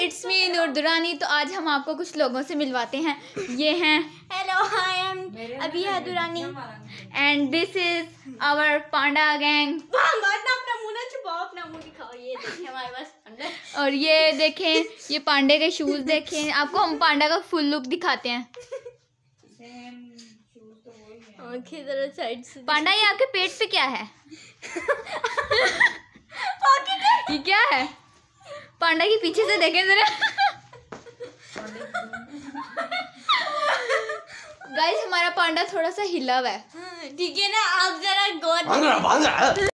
It's me नूर दुरानी तो आज हम आपको कुछ लोगों से मिलवाते हैं। ये हैं। Hello I am Abiya Durrani. And this is our panda gang अपना अपना मुँह ना छुपाओ अपना मुँह दिखाओ। ये हमारे पास और ये देखें ये पांडे के शूज़ देखें। आपको हम पांडा का फुल लुक दिखाते हैं। पांडा ये आपके पेट पे क्या है? ये क्या है? पांडा के पीछे से देखें जरा गाइस हमारा पांडा थोड़ा सा हिला हुआ है। हाँ, ठीक है ना आप जरा गौर